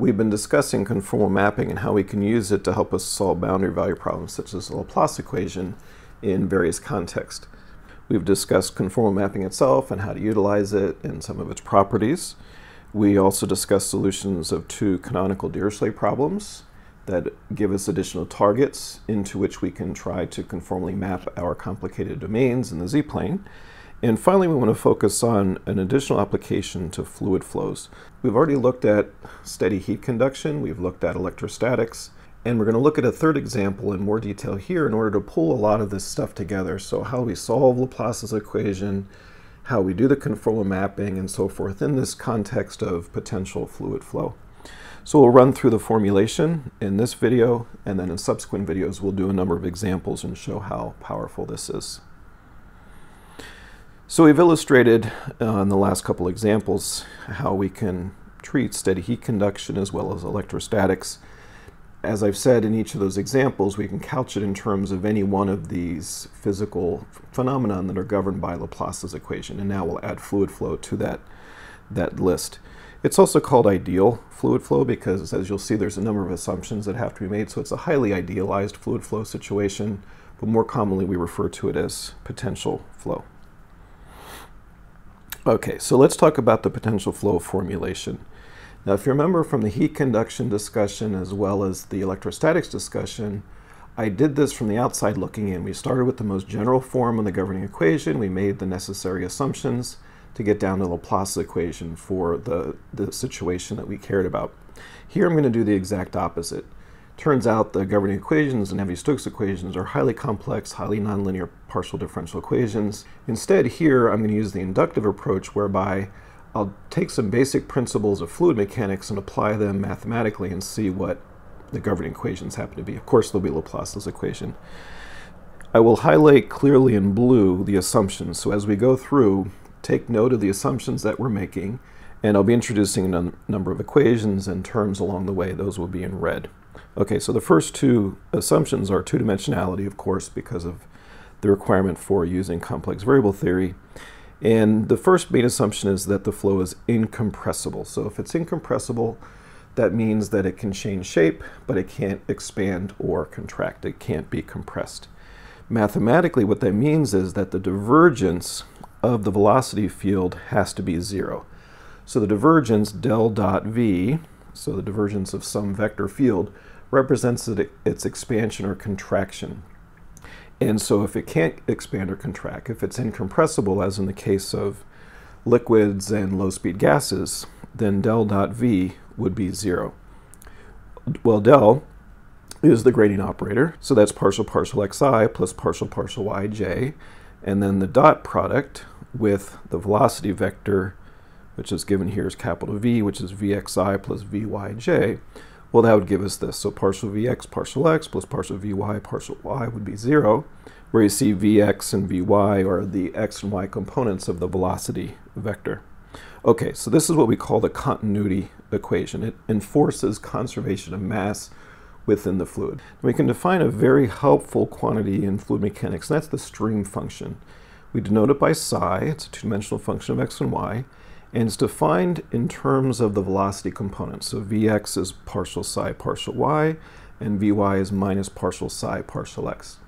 We've been discussing conformal mapping and how we can use it to help us solve boundary value problems such as the Laplace equation in various contexts. We've discussed conformal mapping itself and how to utilize it and some of its properties. We also discussed solutions of two canonical Dirichlet problems that give us additional targets into which we can try to conformally map our complicated domains in the z-plane. And finally, we want to focus on an additional application to fluid flows. We've already looked at steady heat conduction, we've looked at electrostatics, and we're going to look at a third example in more detail here in order to pull a lot of this stuff together. So how we solve Laplace's equation, how we do the conformal mapping, and so forth in this context of potential fluid flow. So we'll run through the formulation in this video, and then in subsequent videos we'll do a number of examples and show how powerful this is. So we've illustrated uh, in the last couple examples how we can treat steady heat conduction as well as electrostatics. As I've said in each of those examples, we can couch it in terms of any one of these physical phenomena that are governed by Laplace's equation. And now we'll add fluid flow to that, that list. It's also called ideal fluid flow because, as you'll see, there's a number of assumptions that have to be made. So it's a highly idealized fluid flow situation, but more commonly we refer to it as potential flow. Okay, so let's talk about the potential flow formulation. Now, if you remember from the heat conduction discussion as well as the electrostatics discussion, I did this from the outside looking in. We started with the most general form of the governing equation. We made the necessary assumptions to get down to Laplace's equation for the, the situation that we cared about. Here I'm going to do the exact opposite. Turns out the governing equations and Navier-Stokes equations are highly complex, highly nonlinear partial differential equations. Instead, here I'm going to use the inductive approach whereby I'll take some basic principles of fluid mechanics and apply them mathematically and see what the governing equations happen to be. Of course, they'll be Laplace's equation. I will highlight clearly in blue the assumptions. So as we go through, take note of the assumptions that we're making, and I'll be introducing a number of equations and terms along the way. Those will be in red. Okay, so the first two assumptions are two-dimensionality, of course, because of the requirement for using complex variable theory. And the first main assumption is that the flow is incompressible. So if it's incompressible, that means that it can change shape, but it can't expand or contract. It can't be compressed. Mathematically, what that means is that the divergence of the velocity field has to be zero. So the divergence del dot v, so the divergence of some vector field, represents its expansion or contraction. And so if it can't expand or contract, if it's incompressible, as in the case of liquids and low-speed gases, then del dot v would be zero. Well, del is the gradient operator, so that's partial partial xi plus partial partial yj, and then the dot product with the velocity vector, which is given here as capital V, which is Vxi plus Vyj, well, that would give us this. So partial Vx partial x plus partial Vy partial y would be 0, where you see Vx and Vy are the x and y components of the velocity vector. Okay, so this is what we call the continuity equation. It enforces conservation of mass within the fluid. We can define a very helpful quantity in fluid mechanics, and that's the stream function. We denote it by psi, it's a two-dimensional function of x and y, and it's defined in terms of the velocity component. So Vx is partial psi partial y, and Vy is minus partial psi partial x.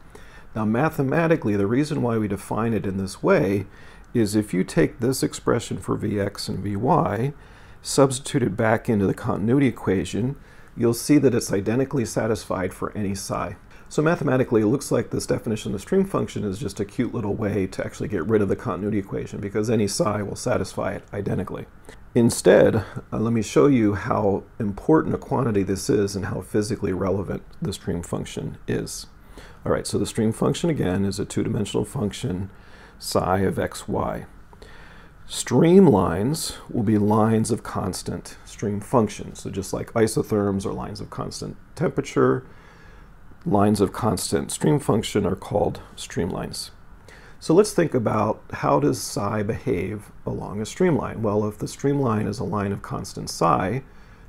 Now mathematically, the reason why we define it in this way is if you take this expression for Vx and Vy, substitute it back into the continuity equation, you'll see that it's identically satisfied for any psi. So mathematically, it looks like this definition of the stream function is just a cute little way to actually get rid of the continuity equation because any psi will satisfy it identically. Instead, uh, let me show you how important a quantity this is and how physically relevant the stream function is. All right, so the stream function again is a two-dimensional function psi of xy. Streamlines will be lines of constant stream function. So just like isotherms are lines of constant temperature, lines of constant stream function are called streamlines. So let's think about how does psi behave along a streamline? Well, if the streamline is a line of constant psi,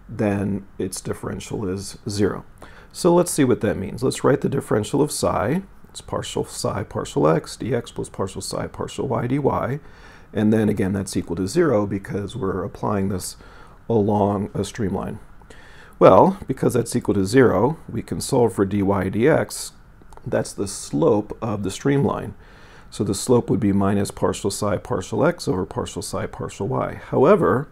then its differential is zero. So let's see what that means. Let's write the differential of psi. It's partial psi partial x dx plus partial psi partial y dy. And then again, that's equal to zero because we're applying this along a streamline. Well, because that's equal to 0, we can solve for dy dx. That's the slope of the streamline. So the slope would be minus partial psi partial x over partial psi partial y. However,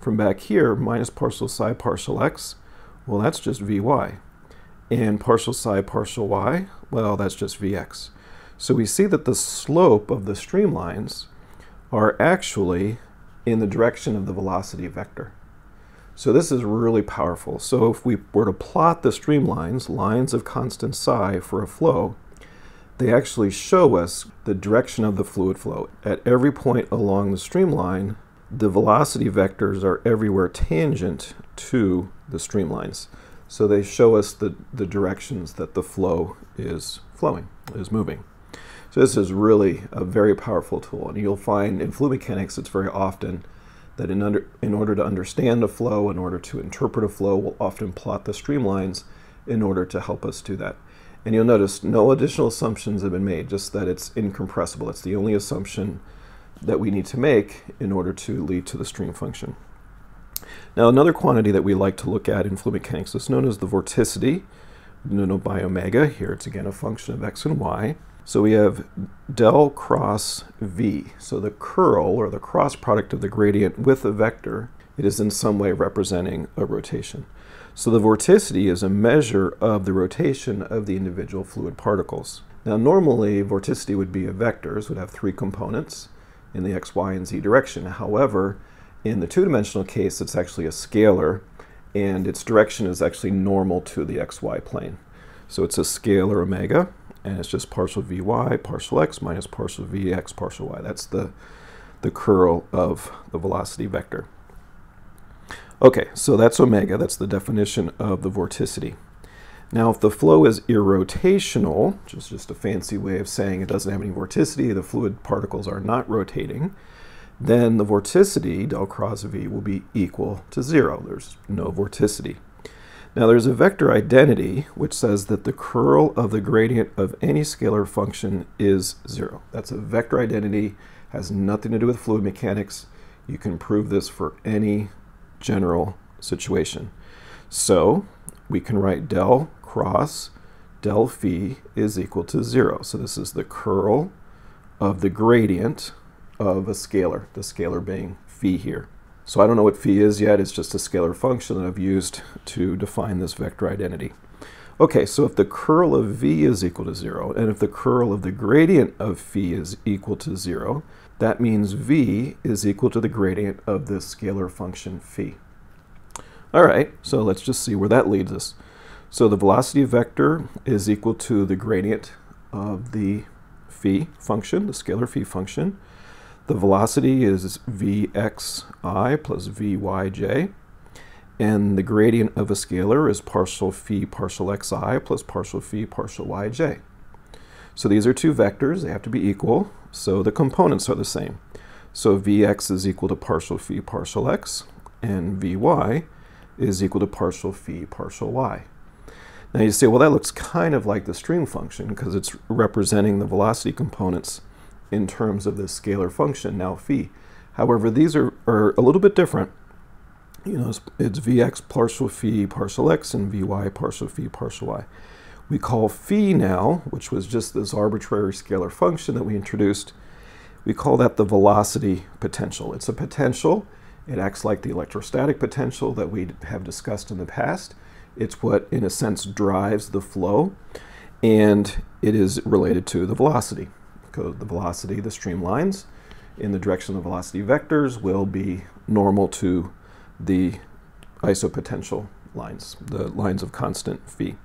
from back here, minus partial psi partial x, well, that's just vy. And partial psi partial y, well, that's just vx. So we see that the slope of the streamlines are actually in the direction of the velocity vector. So this is really powerful. So if we were to plot the streamlines, lines of constant psi for a flow, they actually show us the direction of the fluid flow. At every point along the streamline, the velocity vectors are everywhere tangent to the streamlines. So they show us the, the directions that the flow is flowing, is moving. So this is really a very powerful tool. And you'll find in fluid mechanics, it's very often that in, under, in order to understand a flow, in order to interpret a flow, we'll often plot the streamlines in order to help us do that. And you'll notice no additional assumptions have been made, just that it's incompressible. It's the only assumption that we need to make in order to lead to the stream function. Now another quantity that we like to look at in fluid mechanics is known as the vorticity, known by omega. Here it's again a function of x and y. So we have del cross v. So the curl or the cross product of the gradient with a vector, it is in some way representing a rotation. So the vorticity is a measure of the rotation of the individual fluid particles. Now normally vorticity would be a vectors, would have three components in the x, y, and z direction. However, in the two-dimensional case, it's actually a scalar, and its direction is actually normal to the xy plane. So it's a scalar omega, and it's just partial vy, partial x, minus partial vx, partial y. That's the, the curl of the velocity vector. Okay, so that's omega. That's the definition of the vorticity. Now, if the flow is irrotational, which is just a fancy way of saying it doesn't have any vorticity, the fluid particles are not rotating, then the vorticity, del cross V, will be equal to zero. There's no vorticity. Now there's a vector identity which says that the curl of the gradient of any scalar function is zero. That's a vector identity, has nothing to do with fluid mechanics. You can prove this for any general situation. So we can write del cross del phi is equal to zero. So this is the curl of the gradient of a scalar, the scalar being phi here. So I don't know what phi is yet, it's just a scalar function that I've used to define this vector identity. Okay, so if the curl of v is equal to zero, and if the curl of the gradient of phi is equal to zero, that means v is equal to the gradient of the scalar function phi. All right, so let's just see where that leads us. So the velocity vector is equal to the gradient of the phi function, the scalar phi function. The velocity is vxi plus vyj. And the gradient of a scalar is partial phi partial xi plus partial phi partial yj. So these are two vectors. They have to be equal. So the components are the same. So vx is equal to partial phi partial x, and vy is equal to partial phi partial y. Now you say, well, that looks kind of like the stream function because it's representing the velocity components in terms of the scalar function, now phi. However, these are, are a little bit different. You know, it's, it's vx partial phi partial x and vy partial phi partial y. We call phi now, which was just this arbitrary scalar function that we introduced, we call that the velocity potential. It's a potential. It acts like the electrostatic potential that we have discussed in the past. It's what, in a sense, drives the flow, and it is related to the velocity the velocity, the streamlines in the direction of the velocity vectors will be normal to the isopotential lines, the lines of constant phi.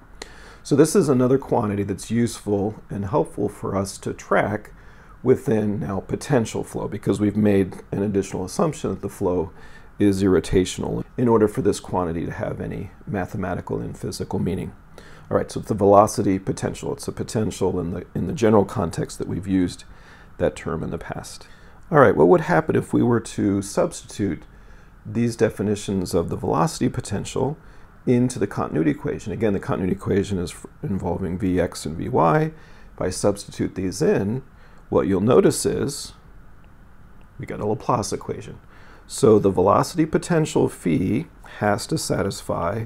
So this is another quantity that's useful and helpful for us to track within now potential flow because we've made an additional assumption that the flow is irrotational in order for this quantity to have any mathematical and physical meaning. All right, so it's the velocity potential. It's a potential in the, in the general context that we've used that term in the past. All right, what would happen if we were to substitute these definitions of the velocity potential into the continuity equation? Again, the continuity equation is involving Vx and Vy. If I substitute these in, what you'll notice is we got a Laplace equation. So the velocity potential phi has to satisfy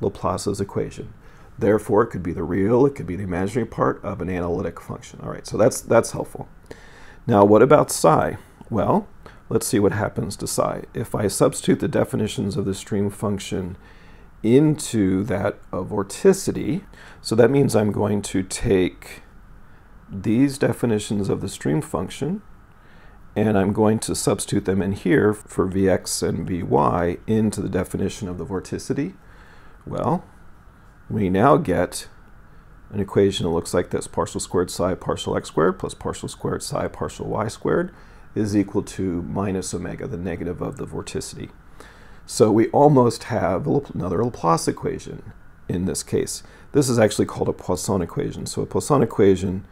Laplace's equation. Therefore, it could be the real, it could be the imaginary part of an analytic function. All right, so that's, that's helpful. Now, what about psi? Well, let's see what happens to psi. If I substitute the definitions of the stream function into that of vorticity, so that means I'm going to take these definitions of the stream function and I'm going to substitute them in here for Vx and Vy into the definition of the vorticity. Well, we now get an equation that looks like this. Partial squared psi partial x squared plus partial squared psi partial y squared is equal to minus omega, the negative of the vorticity. So we almost have another Laplace equation in this case. This is actually called a Poisson equation. So a Poisson equation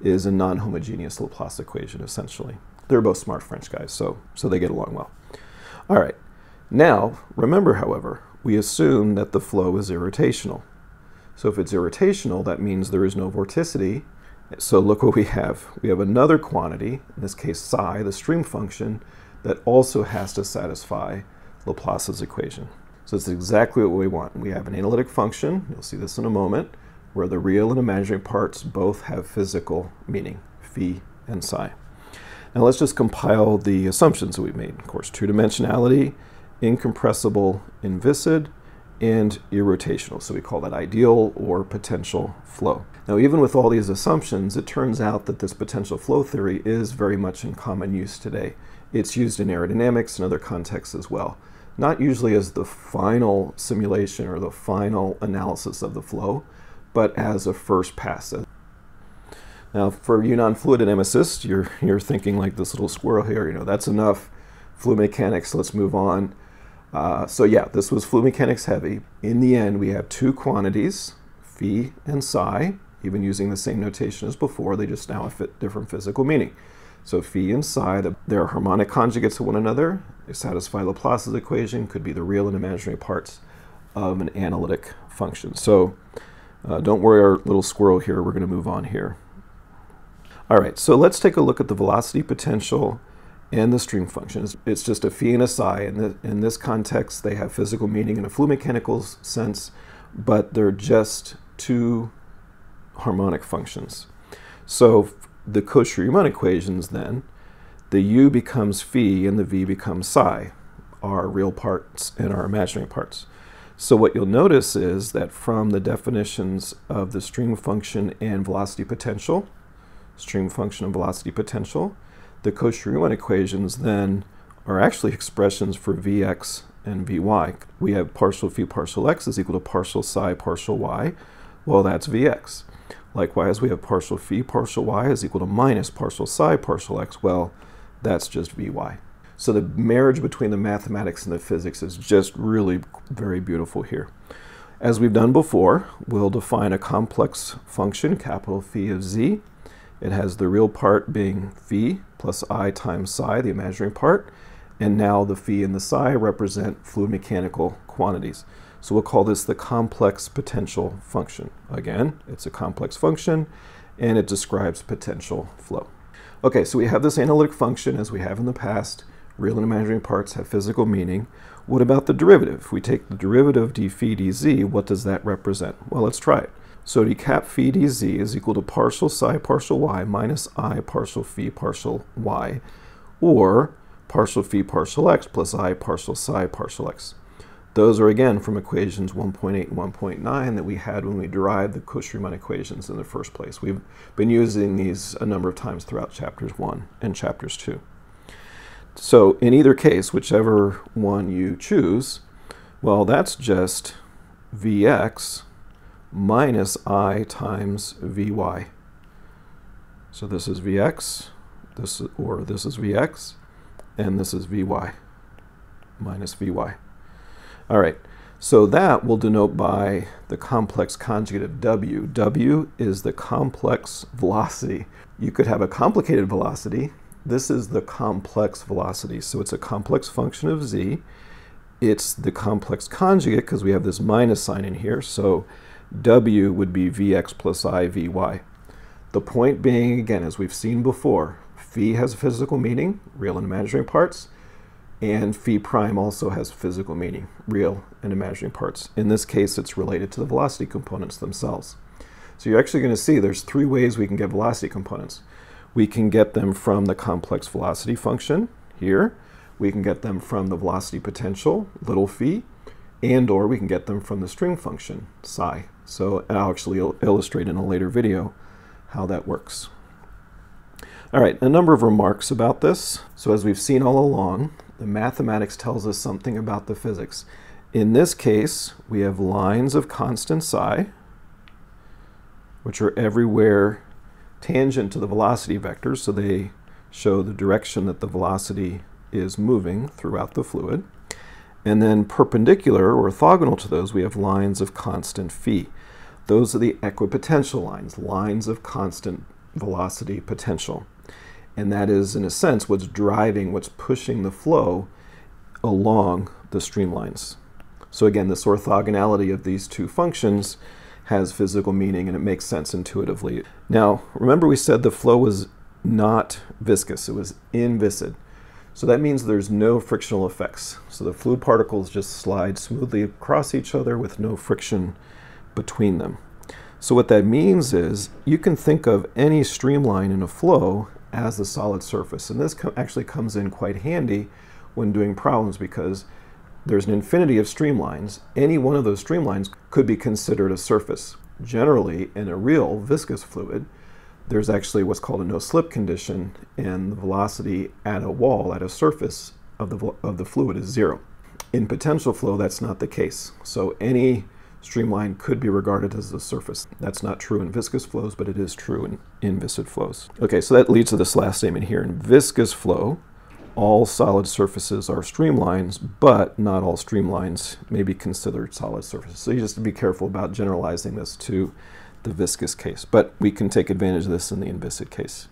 is a non-homogeneous Laplace equation, essentially. They're both smart French guys, so, so they get along well. All right. Now, remember, however, we assume that the flow is irrotational. So if it's irrotational, that means there is no vorticity. So look what we have. We have another quantity, in this case psi, the stream function, that also has to satisfy Laplace's equation. So it's exactly what we want. We have an analytic function, you'll see this in a moment, where the real and imaginary parts both have physical meaning, phi and psi. Now let's just compile the assumptions that we've made. Of course, two-dimensionality, incompressible, inviscid, and irrotational. So we call that ideal or potential flow. Now, even with all these assumptions, it turns out that this potential flow theory is very much in common use today. It's used in aerodynamics and other contexts as well. Not usually as the final simulation or the final analysis of the flow, but as a first pass. Now, for you non-fluid dynamicists, you're, you're thinking like this little squirrel here, you know, that's enough fluid mechanics, let's move on. Uh, so yeah, this was fluid mechanics heavy. In the end, we have two quantities, phi and psi, even using the same notation as before, they just now have different physical meaning. So phi and psi, they're harmonic conjugates to one another. They satisfy Laplace's equation, could be the real and imaginary parts of an analytic function. So uh, don't worry our little squirrel here, we're going to move on here. All right, so let's take a look at the velocity potential and the stream functions. It's just a phi and a psi. In, the, in this context, they have physical meaning in a fluid mechanical sense, but they're just two harmonic functions. So the Cauchy-Riemann equations then, the u becomes phi and the v becomes psi, our real parts and our imaginary parts. So what you'll notice is that from the definitions of the stream function and velocity potential, stream function and velocity potential, the Cauchy-Riemann equations then are actually expressions for Vx and Vy. We have partial phi partial x is equal to partial psi partial y. Well, that's Vx. Likewise, we have partial phi partial y is equal to minus partial psi partial x. Well, that's just Vy. So the marriage between the mathematics and the physics is just really very beautiful here. As we've done before, we'll define a complex function, capital Phi of z. It has the real part being phi plus i times psi, the imaginary part, and now the phi and the psi represent fluid mechanical quantities. So we'll call this the complex potential function. Again, it's a complex function and it describes potential flow. Okay, so we have this analytic function as we have in the past. Real and imaginary parts have physical meaning. What about the derivative? If we take the derivative d phi dz, what does that represent? Well, let's try it. So d cap phi dz is equal to partial psi partial y minus i partial phi partial y, or partial phi partial x plus i partial psi partial x. Those are again from equations 1.8 and 1.9 that we had when we derived the Cauchy-Riemann equations in the first place. We've been using these a number of times throughout chapters 1 and chapters 2. So in either case, whichever one you choose, well, that's just Vx minus i times Vy. So this is Vx, this or this is Vx, and this is Vy minus Vy. All right, so that will denote by the complex conjugate of W. W is the complex velocity. You could have a complicated velocity. This is the complex velocity. So it's a complex function of z. It's the complex conjugate because we have this minus sign in here. So W would be Vx plus I Vy. The point being, again, as we've seen before, phi has a physical meaning, real and imaginary parts And phi prime also has physical meaning, real and imaginary parts. In this case, it's related to the velocity components themselves. So you're actually going to see there's three ways we can get velocity components. We can get them from the complex velocity function here. We can get them from the velocity potential, little phi, and or we can get them from the stream function, psi. So I'll actually illustrate in a later video how that works. All right, a number of remarks about this. So as we've seen all along, the mathematics tells us something about the physics. In this case, we have lines of constant psi, which are everywhere tangent to the velocity vector, so they show the direction that the velocity is moving throughout the fluid. And then perpendicular or orthogonal to those, we have lines of constant phi. Those are the equipotential lines, lines of constant velocity potential. And that is, in a sense, what's driving, what's pushing the flow along the streamlines. So again, this orthogonality of these two functions has physical meaning and it makes sense intuitively. Now, remember we said the flow was not viscous, it was inviscid. So that means there's no frictional effects. So the fluid particles just slide smoothly across each other with no friction between them. So what that means is you can think of any streamline in a flow as a solid surface. And this co actually comes in quite handy when doing problems because there's an infinity of streamlines. Any one of those streamlines could be considered a surface. Generally, in a real viscous fluid, there's actually what's called a no-slip condition, and the velocity at a wall, at a surface of the, of the fluid is zero. In potential flow, that's not the case. So any streamline could be regarded as a surface. That's not true in viscous flows, but it is true in, inviscid flows. Okay, so that leads to this last statement here. In viscous flow, all solid surfaces are streamlines, but not all streamlines may be considered solid surfaces. So you just have to be careful about generalizing this to the viscous case, but we can take advantage of this in the inviscid case.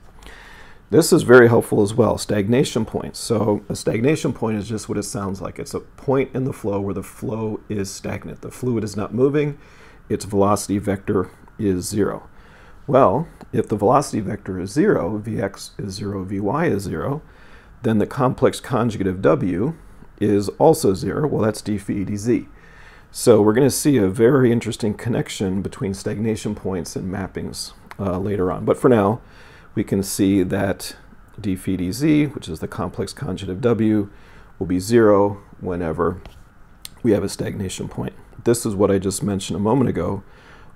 This is very helpful as well, stagnation points. So a stagnation point is just what it sounds like. It's a point in the flow where the flow is stagnant. The fluid is not moving, its velocity vector is zero. Well, if the velocity vector is zero, Vx is zero, Vy is zero, then the complex conjugate of W is also zero. Well, that's d phi dz. So we're going to see a very interesting connection between stagnation points and mappings uh, later on. But for now, we can see that d phi dz, which is the complex conjugate of w, will be zero whenever we have a stagnation point. This is what I just mentioned a moment ago,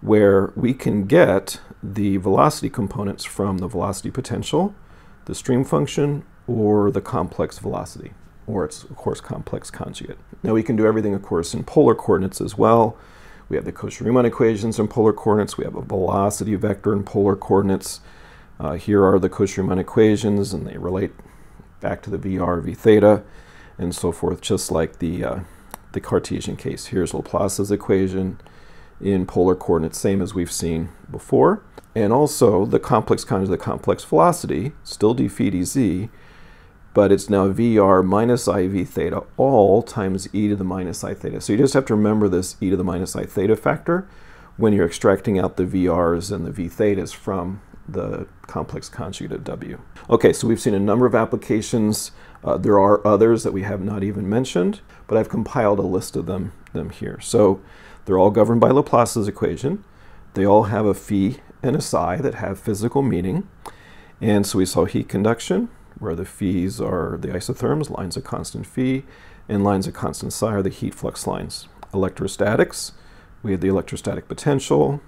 where we can get the velocity components from the velocity potential, the stream function, or the complex velocity or its, of course, complex conjugate. Now we can do everything, of course, in polar coordinates as well. We have the Cauchy-Riemann equations in polar coordinates. We have a velocity vector in polar coordinates. Uh, here are the Cauchy-Riemann equations, and they relate back to the VR, v theta, and so forth, just like the, uh, the Cartesian case. Here's Laplace's equation in polar coordinates, same as we've seen before. And also the complex conjugate, the complex velocity, still d phi dz, but it's now VR minus IV theta all times e to the minus I theta. So you just have to remember this e to the minus I theta factor when you're extracting out the VRs and the V thetas from the complex conjugate of W. Okay, so we've seen a number of applications. Uh, there are others that we have not even mentioned, but I've compiled a list of them, them here. So they're all governed by Laplace's equation. They all have a phi and a psi that have physical meaning. And so we saw heat conduction, where the phis are the isotherms, lines of constant phi, and lines of constant psi are the heat flux lines. Electrostatics, we have the electrostatic potential,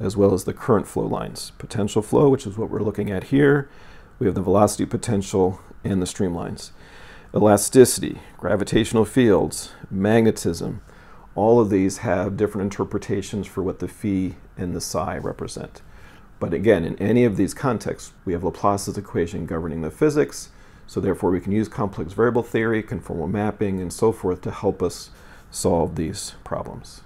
as well as the current flow lines. Potential flow, which is what we're looking at here, we have the velocity potential and the streamlines. Elasticity, gravitational fields, magnetism, all of these have different interpretations for what the phi and the psi represent. But again, in any of these contexts, we have Laplace's equation governing the physics, so therefore we can use complex variable theory, conformal mapping, and so forth to help us solve these problems.